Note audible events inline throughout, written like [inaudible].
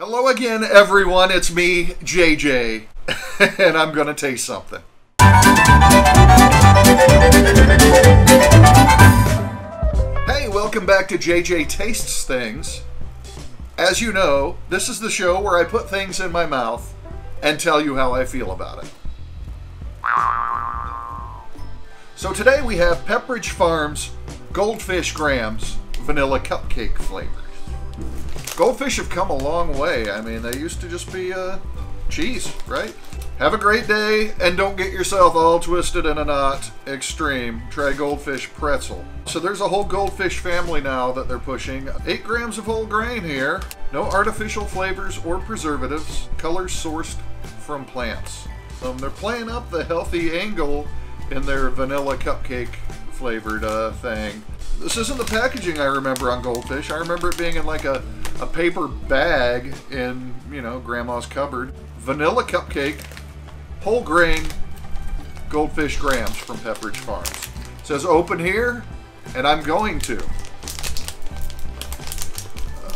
Hello again, everyone. It's me, JJ, [laughs] and I'm going to taste something. Hey, welcome back to JJ Tastes Things. As you know, this is the show where I put things in my mouth and tell you how I feel about it. So today we have Pepperidge Farms Goldfish Grahams Vanilla Cupcake flavors. Goldfish have come a long way. I mean, they used to just be uh, cheese, right? Have a great day and don't get yourself all twisted in a knot. Extreme. Try Goldfish Pretzel. So there's a whole goldfish family now that they're pushing. 8 grams of whole grain here. No artificial flavors or preservatives. Colors sourced from plants. Um, they're playing up the healthy angle in their vanilla cupcake flavored uh, thing. This isn't the packaging I remember on Goldfish. I remember it being in like a, a paper bag in, you know, grandma's cupboard. Vanilla cupcake, whole grain, Goldfish grahams from Pepperidge Farms. It says open here, and I'm going to.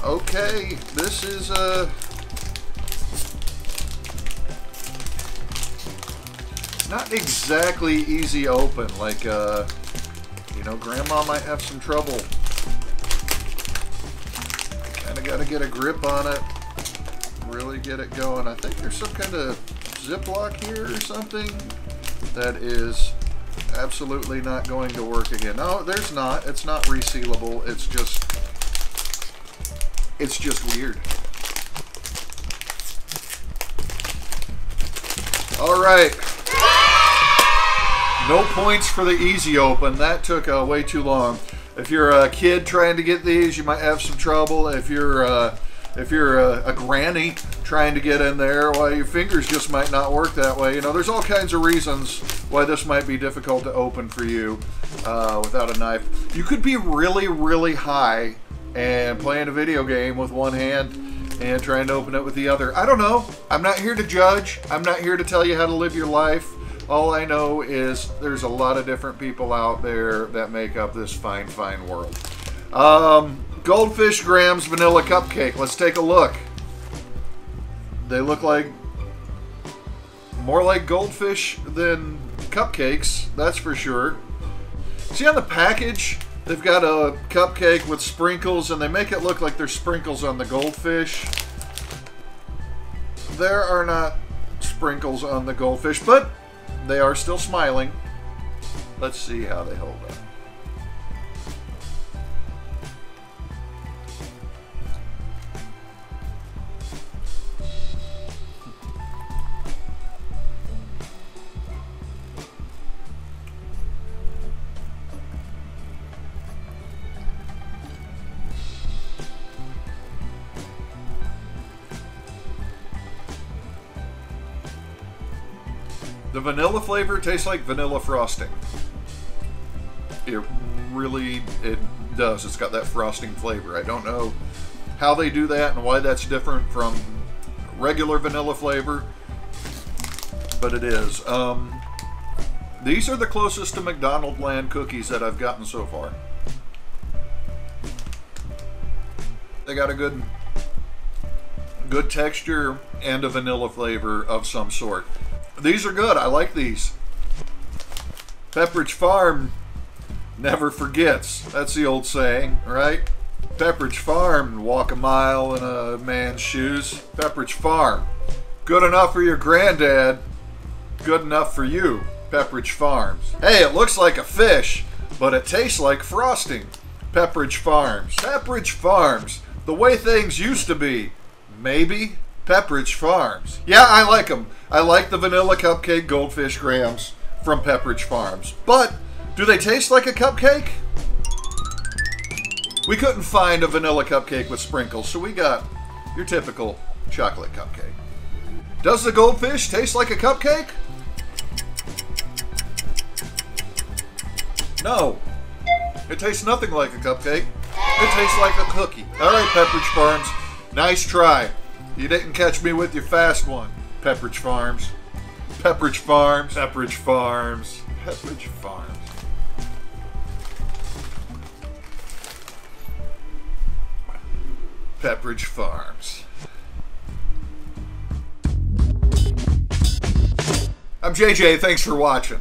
Okay, this is uh not exactly easy open. Like, uh, you know, Grandma might have some trouble. Kind of got to get a grip on it. Really get it going. I think there's some kind of Ziploc here or something that is absolutely not going to work again. No, there's not. It's not resealable. It's just, it's just weird. All right. No points for the easy open. That took uh, way too long. If you're a kid trying to get these, you might have some trouble. If you're uh, if you're a, a, granny trying to get in there, well, your fingers just might not work that way. You know, there's all kinds of reasons why this might be difficult to open for you uh, without a knife. You could be really, really high and playing a video game with one hand and trying to open it with the other. I don't know. I'm not here to judge. I'm not here to tell you how to live your life. All I know is there's a lot of different people out there that make up this fine, fine world. Um, Goldfish Grahams Vanilla Cupcake. Let's take a look. They look like more like goldfish than cupcakes, that's for sure. See on the package, they've got a cupcake with sprinkles and they make it look like there's sprinkles on the goldfish. There are not sprinkles on the goldfish, but they are still smiling. Let's see how they hold up. The vanilla flavor tastes like vanilla frosting. It really, it does. It's got that frosting flavor. I don't know how they do that and why that's different from regular vanilla flavor, but it is. Um, these are the closest to McDonaldland cookies that I've gotten so far. They got a good, good texture and a vanilla flavor of some sort. These are good. I like these. Pepperidge Farm never forgets. That's the old saying, right? Pepperidge Farm, walk a mile in a man's shoes. Pepperidge Farm. Good enough for your granddad, good enough for you. Pepperidge Farms. Hey, it looks like a fish, but it tastes like frosting. Pepperidge Farms. Pepperidge Farms. The way things used to be. Maybe. Pepperidge Farms. Yeah, I like them. I like the vanilla cupcake goldfish grahams from Pepperidge Farms. But do they taste like a cupcake? We couldn't find a vanilla cupcake with sprinkles, so we got your typical chocolate cupcake. Does the goldfish taste like a cupcake? No. It tastes nothing like a cupcake. It tastes like a cookie. All right, Pepperidge Farms. Nice try. You didn't catch me with your fast one. Pepperidge Farms. Pepperidge Farms. Pepperidge Farms. Pepperidge Farms. Pepperidge Farms. I'm JJ. Thanks for watching.